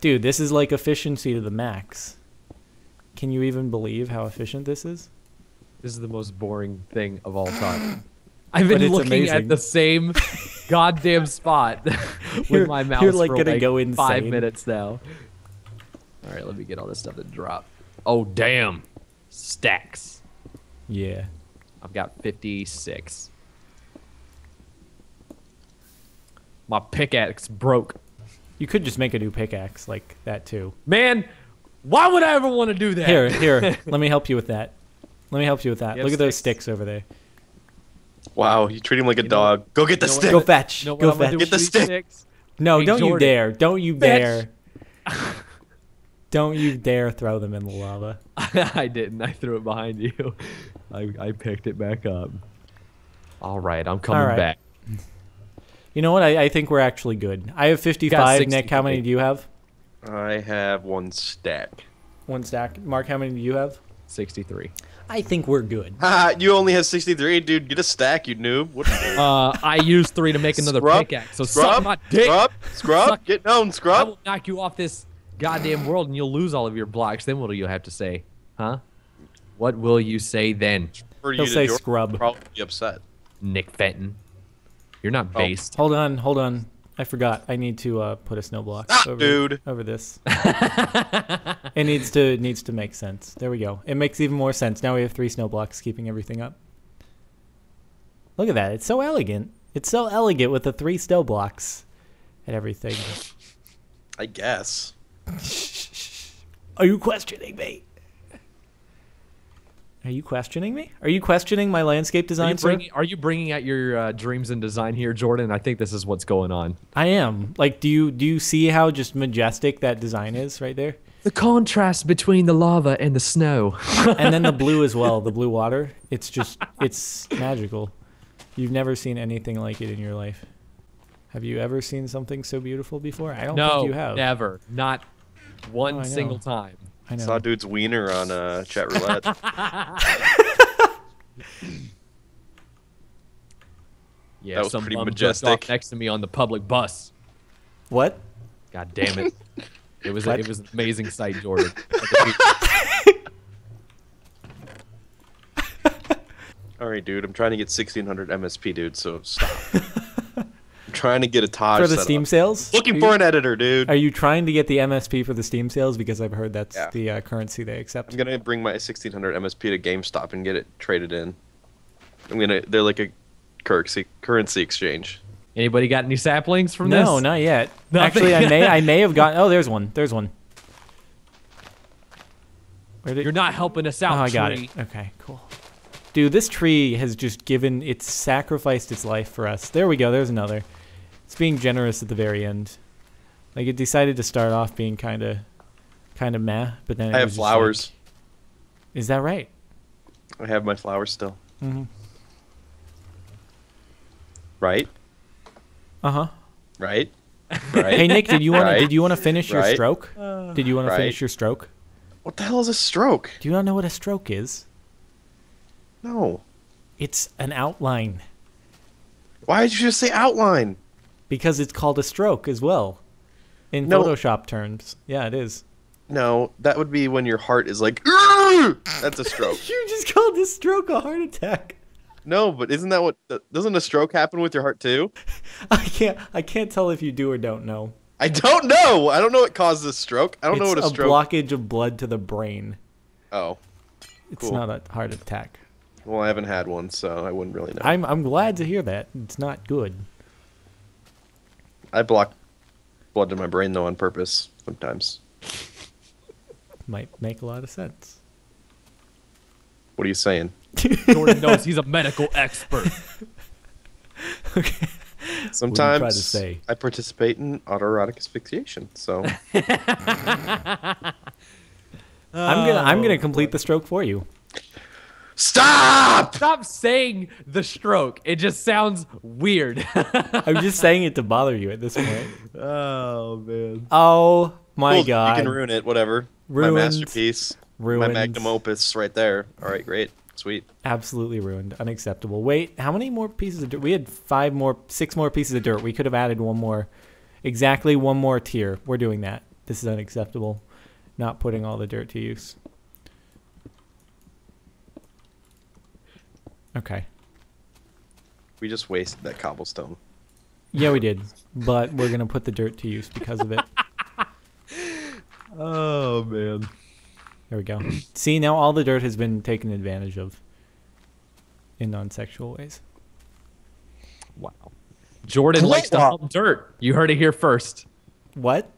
Dude, this is like efficiency to the max. Can you even believe how efficient this is? This is the most boring thing of all time. I've been looking amazing. at the same goddamn spot with You're- my mouse you're, like, for gonna like go five minutes now. All right, let me get all this stuff to drop. Oh damn, stacks. Yeah. I've got 56. My pickaxe broke. You could just make a new pickaxe like that too. Man, why would I ever want to do that? Here, here. let me help you with that. Let me help you with that. You Look have at those sticks? sticks over there. Wow, you treat him like a know dog. Go get the you know what? stick. Go fetch. You know what Go I'm gonna fetch. do Get the with these stick. sticks? No, Hey, don't you Jordan. dare. Don't you Fetch. dare. don't you dare throw them in the lava. I didn't. I threw it behind you. I, I picked it back up. All right, I'm coming All right. back. You know what? I, I think we're actually good. I have 55. Nick, how many do you have? I have one stack. One stack. Mark, how many do you have? 63. I think we're good. Haha, you only have 63, dude. Get a stack, you noob. What? Uh, I used three to make another Scrub? pickaxe. So scrub, suck my dick. scrub, scrub. Suck- Get known, I scrub. will knock you off this goddamn world, and you'll lose all of your blocks. Then what will you have to say, huh? What will you say then, For He'll you say Jordan, scrub. Probably be upset. Nick Fenton? You're not Oh. based. Hold on, hold on. I forgot. I need to uh, put a snow block Ah, over, dude. over this. it needs to it needs to make sense. There we go. It makes even more sense. Now we have three snow blocks keeping everything up. Look at that. It's so elegant. It's so elegant with the three snow blocks and everything. I guess. Are you questioning me? Are you questioning me? Are you questioning my landscape Are design, you, sir? bringing, are you bringing out your uh, dreams and design here, Jordan? I think this is what's going on. I am. Like, do you do you see how just majestic that design is right there? The contrast between the lava and the snow. and then the blue as well, the blue water. It's just it's magical. You've never seen anything like it in your life. Have you ever seen something so beautiful before? I don't no, think you have. never. Not one Oh, single time. I know. Saw dude's wiener on uh, chat roulette. Yeah, That was some pretty bum majestic. next to me on the public bus. What? God damn it! It was a, it was an amazing sight, Jordan. All right, dude. I'm trying to get 1600 MSP, dude. So stop. I'm trying to get a Taj For the set Steam up. sales? Looking are for you, an editor, dude. Are you trying to get the MSP for the Steam sales? Because I've heard that's Yeah. the uh, currency they accept. I'm gonna bring my 1600 MSP to GameStop and get it traded in. I'm gonna. They're like a currency currency exchange. Anybody got any saplings from No, this? No, not yet. Nothing. Actually, I may I may have gotten. Oh, there's one. There's one. Where did? You're not helping us out. Oh, out, I got tree. it. Okay, cool. Dude, this tree has just given it's sacrificed its life for us. There we go. There's another. It's being generous at the very end. Like it decided to start off being kind of, kind of meh, but then it I have was just like- flowers. is that right? I have my flowers still. Mhm. Right. Uh huh. Right. Right. Hey Nick, did you want to Right. did you want to finish your Right. stroke? Did you want to finish your stroke? What the hell is a stroke? Do you not know what a stroke is? No. It's an outline Why did you just say outline? Because it's called a stroke as well. In No. Photoshop terms, yeah, it is. No, that would be when your heart is like. That's a stroke. You just called this stroke a heart attack. no, but isn't that what? Doesn't a stroke happen with your heart too? I can't. I can't tell if you do or don't know. I don't know. I don't know what causes a stroke. I don't it's know what a a stroke. A blockage of blood to the brain. Oh, It's not a heart attack. well, I haven't had one, so I wouldn't really know. I'm I'm glad to hear that. It's not good. I block blood to my brain though on purpose sometimes. Might make a lot of sense. What are you saying? Jordan knows he's a medical expert. okay. Sometimes say? I participate in autoerotic asphyxiation. So I'm gonna I'm gonna complete the stroke for you. Stop. Stop saying the stroke. It just sounds weird. I'm just saying it to bother you at this point. oh man. Oh my Cool, god. You can ruin it. Whatever. Ruined. My masterpiece. Ruined. My magnum opus right there. All right, great, sweet. Absolutely ruined. Unacceptable. Wait, how many more pieces of dirt? We had five more, six more pieces of dirt. We could have added one more, exactly one more tier. We're doing that. This is unacceptable. Not putting all the dirt to use. Okay. We just wasted that cobblestone. Yeah, we did. But we're going to put the dirt to use because of it. Oh man. There we go. See, now all the dirt has been taken advantage of in non sexual ways. Wow. Jordan likes to Wow. hump dirt. You heard it here first. What?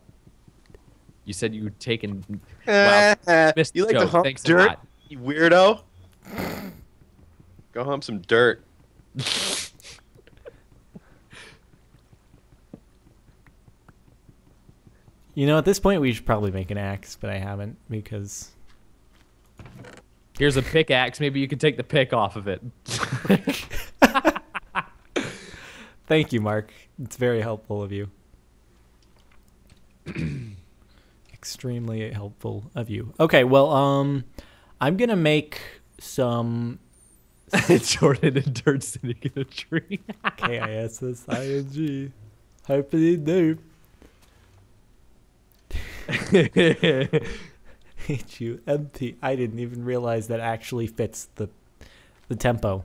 You said you'd taken. Wow. You the like to joke. hump Thanks dirt? You weirdo. Go hump some dirt. You know, at this point, we should probably make an axe, but I haven't because. Here's a pickaxe. Maybe you can take the pick off of it. Thank you, Mark. It's very helpful of you. Extremely helpful of you. Okay, well, um, I'm gonna make some Jordan and dirt sitting in a tree. K I S S I N G. Hyphen dope. H U M P. I didn't even realize that actually fits the the tempo.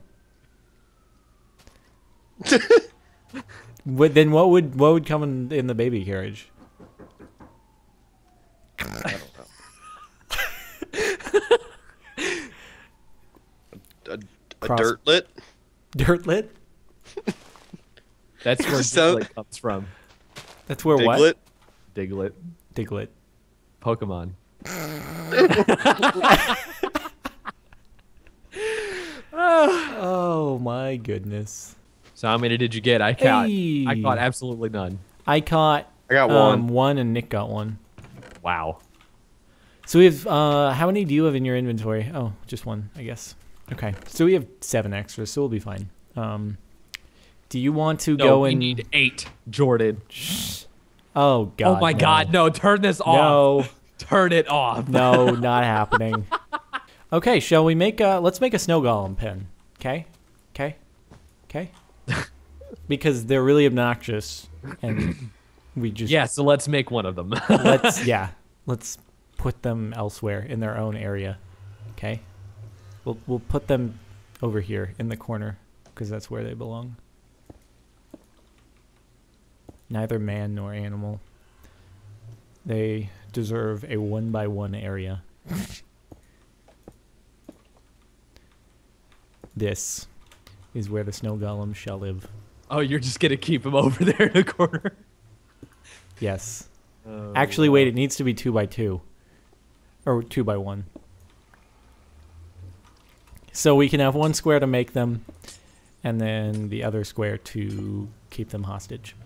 What then? What would what would come in, in the baby carriage? A, a Cross- dirtlet. Dirtlet. That's where So- Diglett comes from. That's where what? Diglet. Diglett. Diglett. Pokemon. Oh my goodness. So how many did you get? I caught. I caught absolutely none. I caught I got um, one. one and Nick got one. Wow. So we have uh how many do you have in your inventory? Oh, just one, I guess. Okay. So we have seven extras, so we'll be fine. Um do you want to No, go we and need eight, Jordan. Oh god. oh my no. God! No, turn this off. No. Turn it off. No, not happening. Okay, shall we make a let's make a snow golem pen. Okay? Okay? Okay? because they're really obnoxious and we just Yeah. So let's make one of them. let's yeah let's put them elsewhere in their own area okay we'll we'll put them over here in the corner because that's where they belong neither man nor animal they deserve a one by one area this is where the snow golem shall live oh, you're just gonna keep him over there in the corner. yes Oh, Actually, wait, it needs to be two by two. Or two by one. So we can have one square to make them, and then the other square to keep them hostage.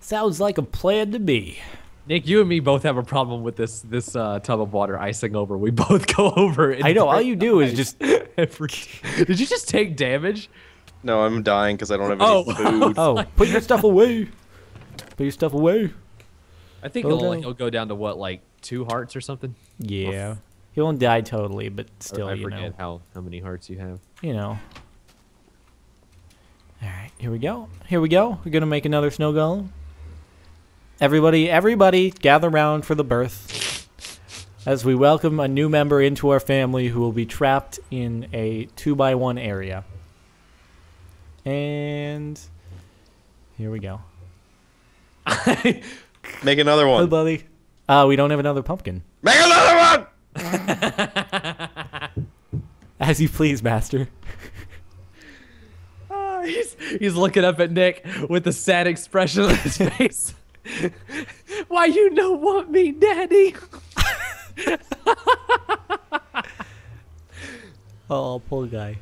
Sounds like a plan to me. Nick, you and me both have a problem with this this uh, tub of water icing over. We both go over. and I know, all you do is just. Did you just take damage? No, I'm dying because I don't have any Oh. food. Oh, put your stuff away. Put your stuff away. I think it'll, no. like, it'll go down to what, like two hearts or something. Yeah. He won't die totally, but Or still, I you forget know. how how many hearts you have. You know. Alright, here we go. Here we go. We're gonna make another snow golem. Everybody, everybody, gather round for the birth as we welcome a new member into our family who will be trapped in a two by one area. And here we go. Make another Hey, one. buddy. Uh, we don't have another pumpkin. Make another one. As you please, master. Ah, he's he's looking up at Nick with a sad expression on his face. Why you no want me, Daddy? Oh, poor guy.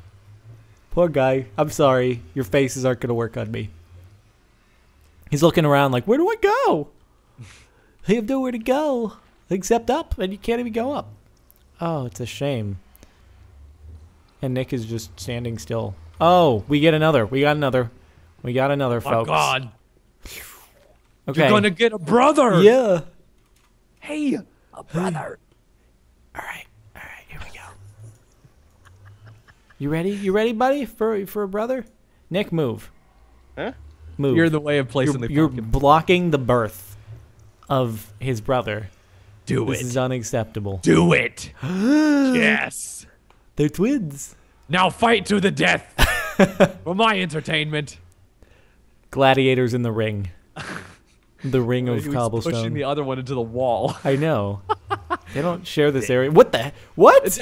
Poor guy. I'm sorry. Your faces aren't going to work on me. He's looking around like, where do I go? I have nowhere to go except up, and you can't even go up. Oh, it's a shame. And Nick is just standing still. Oh, we get another. We got another. We got another, Oh folks. God! Okay. You're gonna get a brother. Yeah. Hey, a brother. All right. All right. Here we go. You ready? You ready, buddy? For for a brother? Nick, move. Huh? Move. You're the way of placing you're, the you're pumpkin. blocking the birth. of his brother. Do This it. is unacceptable. Do it. yes. They're twins. Now fight to the death for my entertainment. Gladiators in the ring. The ring of He was cobblestone. pushing the other one into the wall. I know. they don't share this area. What the? What?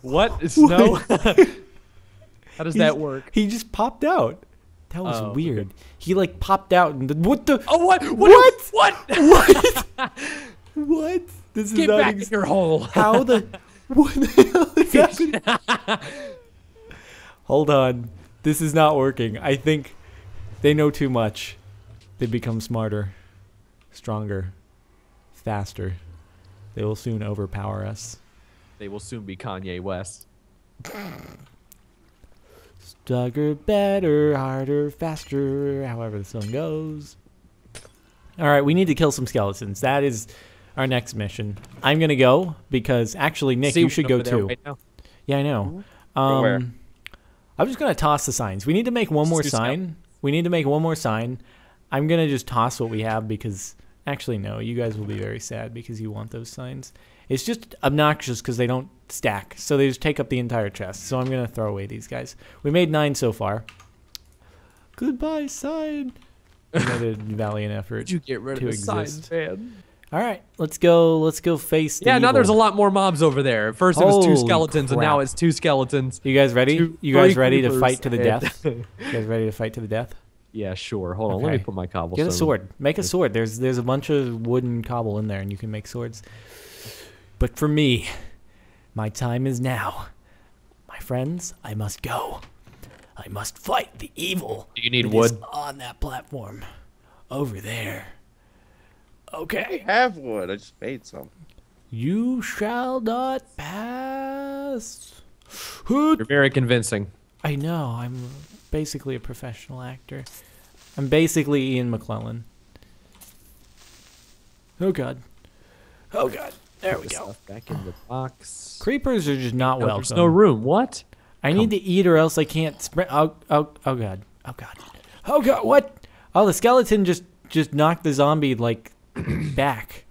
what? Snow? How does that work? He just popped out. That was Oh, okay. weird. He like popped out and the, what the? Oh, what? What? What? What? What? What? This is Get not back ex- in your hole. How the? What the hell is happening? Hold on. This is not working. I think they know too much. They become smarter, stronger, faster. They will soon overpower us. They will soon be Kanye West. Stronger, better, harder, faster, however the song goes. All right, we need to kill some skeletons. That is our next mission. I'm going to go because actually, Nick, See you should go too. right. Yeah, I know. Go where? Um, I'm just gonna toss the signs. We need to make one more do scout. sign. We need to make one more sign. I'm gonna just toss what we have because actually no, you guys will be very sad because you want those signs. It's just obnoxious because they don't stack, so they just take up the entire chest. So I'm gonna throw away these guys. We made nine so far. Goodbye sign. We made a valiant effort. Did you get rid of to the signs, exist. man? All right, let's go. Let's go face. The Yeah, now there's a lot more mobs over there. At first it was two Holy skeletons, and now it's two skeletons. You guys ready? Two- you guys ready to fight to the death? You guys ready to fight to the death? Yeah, sure. Hold on. Let me put my cobblestone. Get a sword. Make a sword. There's there's a bunch of wooden cobble in there, and you can make swords. But for me, my time is now. My friends, I must go. I must fight the evil. Do you need wood? on that platform, over there. Okay. I have one. I just made some. You shall not pass. You're very convincing. I know. I'm basically a professional actor. I'm basically Ian McKellen. Oh god. Oh god. There we the go. stuff Back in the box. Creepers are just not No, welcome. there's no room. What? I need to eat or else I can't sprint. Oh, oh, oh god. Oh god. Oh god. What? Oh, the skeleton just just knocked the zombie like back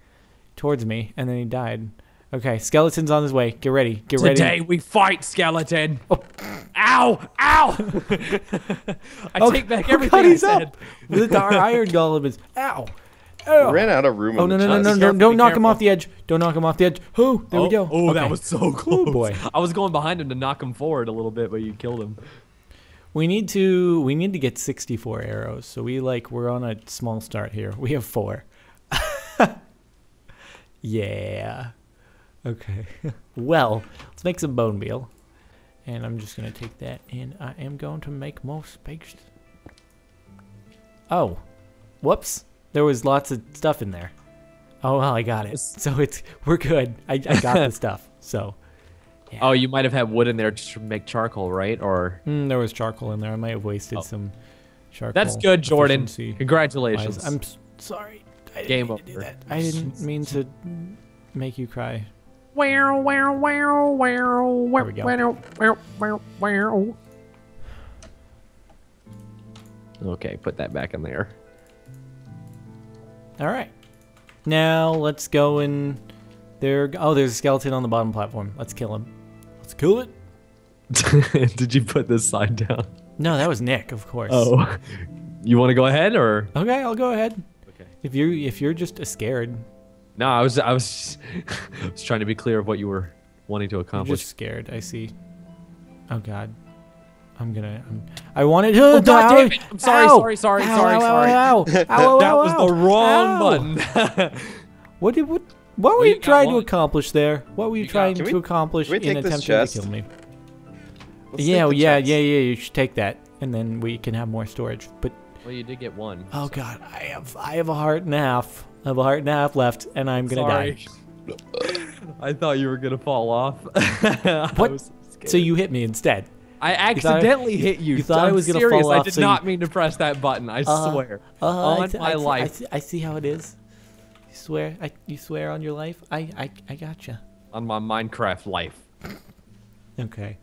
towards me, and then he died. Okay, skeleton's on his way. Get ready. Get ready. Today we fight, skeleton. Oh. Ow! Ow! I Oh, take back oh everything god, I said. up. The, the iron golem is. Ow. Ow. I ran out of room. Oh in no the no no chest. no! careful, Don't be knock him off the edge. Don't knock him off the edge. Oh, there oh, we go. Oh, that was so close. boy. I was going behind him to knock him forward a little bit, but you killed him. We need to we need to get 64 arrows. So we like we're on a small start here. We have 4. Yeah. Okay. well, let's make some bone meal. And I'm just going to take that and I am going to make more space. Oh. Whoops. There was lots of stuff in there. Oh, well, I got it. So it's we're good. I, I got the stuff. So Oh, you might have had wood in there just to make charcoal, right? Or Mm, there was charcoal in there. I might have wasted Oh. some charcoal. that's good, Jordan. Congratulations. wise. I'm sorry. I didn't Game mean to do over. that. I didn't mean to make you cry. Wow, wow, wow, wow, There we go. wow, wow, wow, wow. Okay, put that back in there. All right. Now let's go and there. Oh, there's a skeleton on the bottom platform. Let's kill him. Let's kill it. Did you put this side down? No, that was Nick, of course. Oh, you want to go ahead or? Okay, I'll go ahead. Okay. If you if you're just scared, No, I was I was I was trying to be clear of what you were wanting to I'm accomplish. just scared. I see. Oh God. I'm gonna. I'm, I wanted. Oh, God damn it. I'm sorry, sorry, sorry, ow, sorry, ow, sorry. Ow, ow, ow, that ow, was ow. the wrong Ow. button. What did what? What were Well, you, you got trying to accomplish there? What were you, You trying Can to we- accomplish in take attempting to kill me? Let's yeah, take well, the yeah, chest. yeah, yeah. You should take that, and then we can have more storage. But well, you did get one. oh god, I have I have a heart and a half. I have a heart and a half left, and I'm gonna die. I thought you were gonna fall off. What? scared. So you hit me instead. I accidentally hit you. you thought I was gonna serious. fall I did so you- not mean to press that button. I Uh-huh. swear. Uh, on I my I I life. I see how it is. You swear? I, you swear on your life? I I I gotcha. On my Minecraft life. Okay.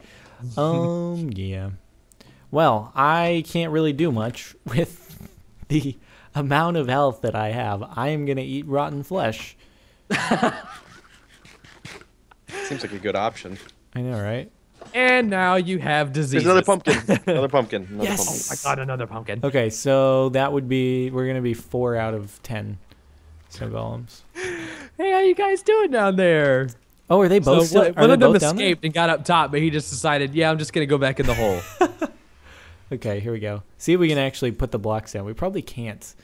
Um. yeah. Well, I can't really do much with the amount of health that I have, I am gonna eat rotten flesh. Seems like a good option. I know, right? And now you have disease. There's another pumpkin. Another pumpkin. Another Yes. pumpkin. Oh I got another pumpkin. Okay, so that would be we're gonna be four out of ten snow golems. Hey, how you guys doing down there? Oh, are they both so still? one, are one they of them both down escaped and got up top, but he just decided, yeah, I'm just gonna go back in the hole. Okay, here we go. See if we can actually put the blocks down. We probably can't.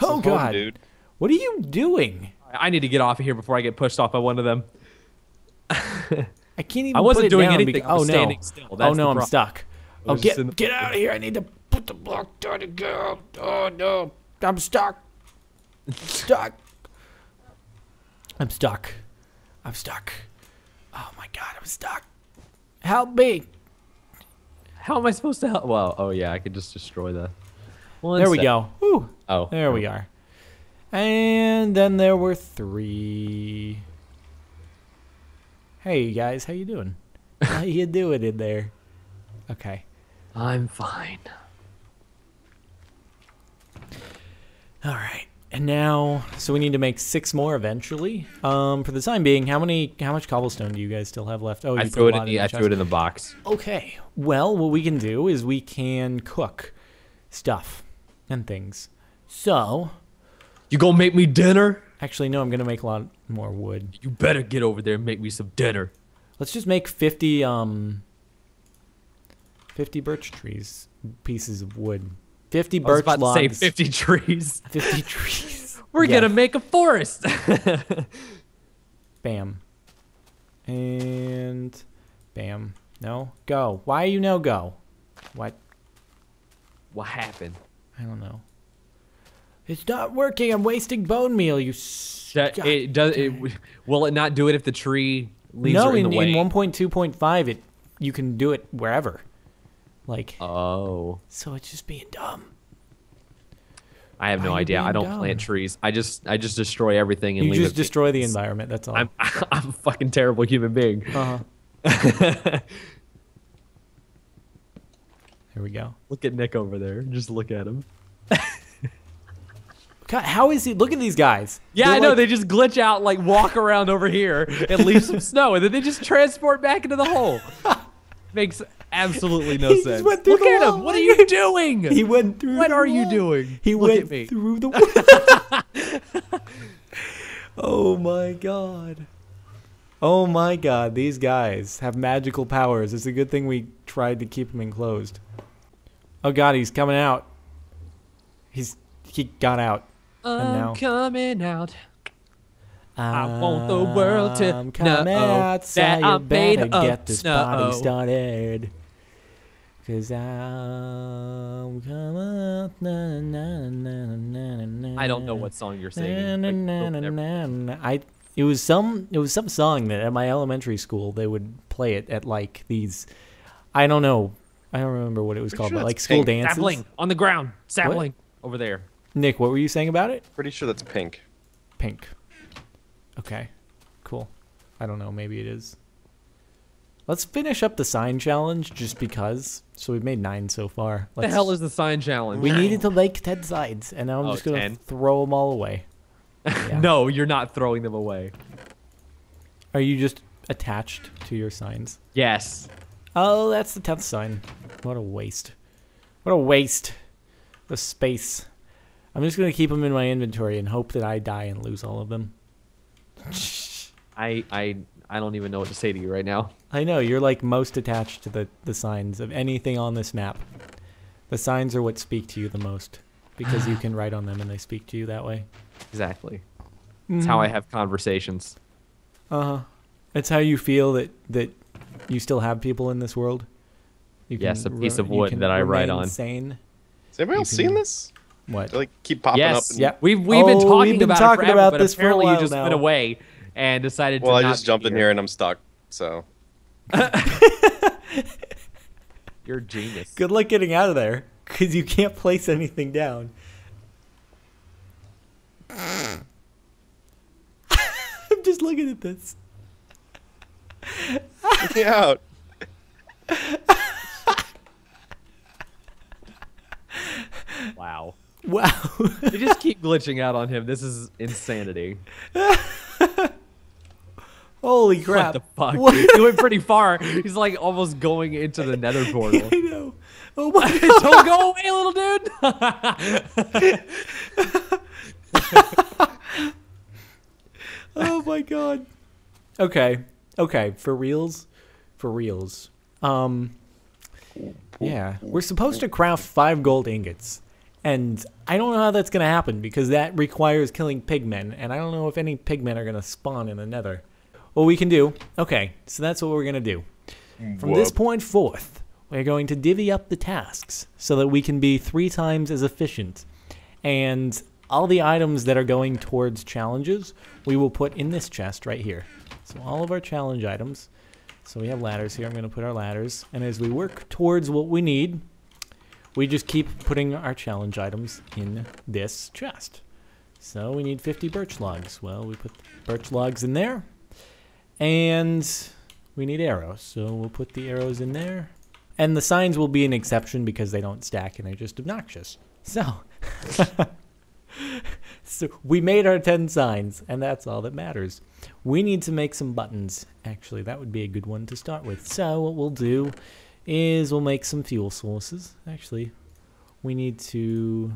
Oh Home, God! dude. What are you doing? I need to get off of here before I get pushed off by one of them. I can't even. I wasn't put it doing down anything. beca- I was oh no! standing still. oh That's no! I'm stuck. Oh was just in get the- get out of here! I need to put the block down again. Oh no! I'm stuck. stuck. I'm stuck. I'm stuck. Oh my God! I'm stuck. Help me! How am I supposed to help? Well, oh yeah, I could just destroy the. One There we go. Whew. Oh, There we are. And then there were three. Hey guys, how you doing? how you doing in there? Okay. I'm fine. All right. And now, so we need to make six more eventually. Um, for the time being, how many, how much cobblestone do you guys still have left? Oh, I you threw it in the. I threw it in the box. Okay. Well, what we can do is we can cook stuff and things. So, You gonna make me dinner? actually, no, I'm gonna make a lot more wood. You better get over there and make me some dinner. Let's just make 50 um 50 birch trees pieces of wood. 50 I was birch about to logs. say 50 trees. 50 trees. We're Yeah, gonna make a forest. bam. And bam. No. Go. Why you no go? What? what happened? I don't know. It's not working. I'm wasting bone meal. You That- it does. It, will it not do it if the tree leaves No, in, in, the way? in 1.2.5 it you can do it wherever. Like oh, so it's just being dumb. I have no idea. I don't dumb? plant trees. I just I just destroy everything and You leave just destroy the environment, that's all. I'm I'm a fucking terrible human being. Uh-huh. Here we go. Look at Nick over there. Just look at him. God, how is he? Look at these guys. Yeah, They're I know. like- they just glitch out, like walk around over here and leave some snow, and then they just transport back into the hole. Makes absolutely no He sense. went through Look at wall. him. What are you doing? he went through. What are you doing? He Look went through the. wall. oh my god. Oh my god, these guys have magical powers. It's a good thing we tried to keep them enclosed. Oh god, he's coming out. He's he got out. I'm coming out. I want the world to I'm coming know that I'm made of get this party snow. started. Cause I'm coming out. Na, na, na, na, na, na, I don't know what song you're na, singing. na, Like, na, na, na, na. I it was some it was some song that at my elementary school they would play it at like these I don't know I don't remember what it was Pretty called sure but like that's school pink. dances. Sapling on the ground. Sapling over there. Nick, what were you saying about it? Pretty sure that's pink. Pink. Okay. Cool. I don't know. Maybe it is. Let's finish up the sign challenge just because. So we've made nine so far. What the hell is the sign challenge? We needed to make 10 signs, and now I'm Oh, just going to throw them all away. Yeah. No, you're not throwing them away. Are you just attached to your signs? Yes. Oh, that's the 10th sign. What a waste. What a waste. The space. I'm just going to keep them in my inventory and hope that I die and lose all of them. I I I don't even know what to say to you right now. I know you're like most attached to the the signs of anything on this map. The signs are what speak to you the most because you can write on them and they speak to you that way. Exactly. It's how I have conversations. Uh huh. It's how you feel that that you still have people in this world. You Yes, a piece of wood that I write on. Sane. Has anybody else can- seen this? What? They like keep popping yes. up. And, Yeah. We've we've been Oh, talking we've been about talking it forever, about but this for a while you just now. went away and decided to Well, I not just jumped be in here and I'm stuck. So You're a genius. Good luck getting out of there because you can't place anything down. I'm just looking at this. get me out. Wow. Wow. You just keep glitching out on him. This is insanity. Holy crap. What the fuck? What- He went pretty far. He's like almost going into the nether portal. I know. Oh my god. Don't go away, little dude. Oh my god. Okay. Okay, for reals. For reals. Um Yeah, we're supposed to craft 5 gold ingots. And I don't know how that's going to happen because that requires killing pigmen and I don't know if any pigmen are going to spawn in the nether. What we can do. Okay, so that's what we're going to do. Mm. From this point forth, we're going to divvy up the tasks so that we can be 3 times as efficient. And all the items that are going towards challenges, we will put in this chest right here. So all of our challenge items. So we have ladders here. I'm going to put our ladders. And as we work towards what we need, we just keep putting our challenge items in this chest. So we need 50 birch logs. Well, we put birch logs in there. And we need arrows. So we'll put the arrows in there. And the signs will be an exception because they don't stack and they're just obnoxious. So so we made our 10 signs, and that's all that matters. We need to make some buttons. Actually, that would be a good one to start with. So what we'll do is we'll make some fuel sources. Actually, we need to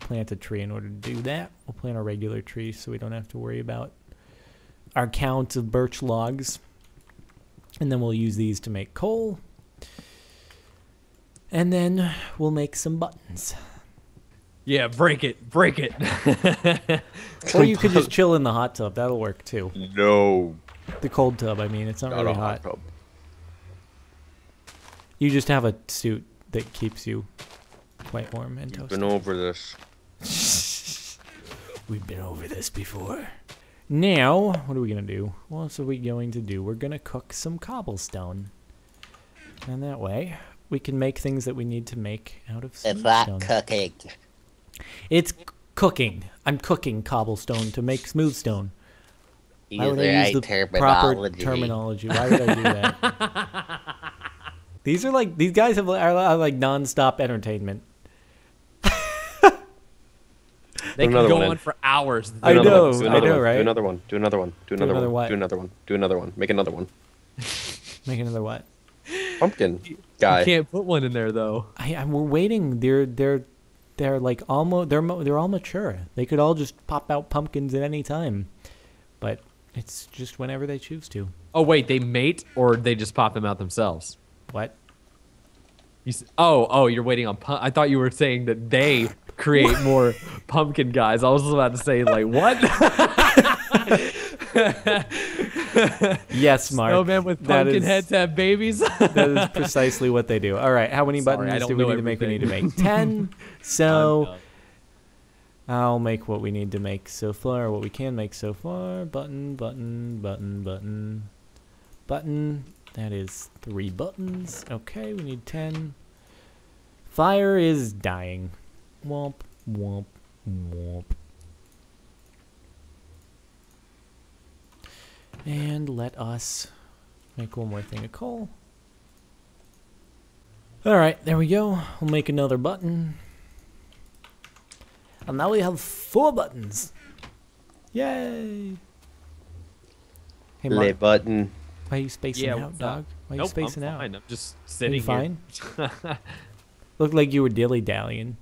plant a tree in order to do that. We'll plant a regular tree so we don't have to worry about our count of birch logs. And then we'll use these to make coal. And then we'll make some buttons. Yeah, break it, break it. Or you could just chill in the hot tub. That'll work too. No. The cold tub, I mean, it's not Not really a hot. hot tub. You just have a suit that keeps you quite warm and toasty. We've Been over this. We've been over this before. Now, what are we gonna do? What are we going to do? We're gonna cook some cobblestone. And that way, we can make things that we need to make out of It's not cooking. It's cooking. I'm cooking cobblestone to make smoothstone. Why Use would I use the proper terminology. terminology? Why would I do that? these are like these guys have are like nonstop entertainment. They can go on in. for hours. Do I know, one, do I another know, one, right? Do another one. Do another one. Do another, another one. what? Do another one. Do another one. Make another one. Make another what? Pumpkin guy. You can't put one in there though. I, I'm we're waiting. They're they're they're like almost they're mo- they're all mature. They could all just pop out pumpkins at any time, but it's just whenever they choose to. Oh wait, they mate or they just pop them out themselves? What? You s- oh oh, you're waiting on. Pu- I thought you were saying that they create more pumpkin guys. I was about to say like what? Yes, Mark. Snowmen with pumpkin is- heads have babies. that is precisely what they do. All right, how many Sorry, buttons don't we need to make? We need to make ten. So I'll make what we need to make so far. What we can make so far. Button, button, button, button, button. That is three buttons. Okay, we need ten. Fire is dying. Womp, womp, womp. And let us make one more thing of coal. Alright, there we go. We'll make another button. And now we have four buttons. Yay! Hey, Play button. Why are you spacing Yeah, out, dog? Why are you spacing I'm out? I'm just Are sitting you here. fine? Looked like you were dilly dallying.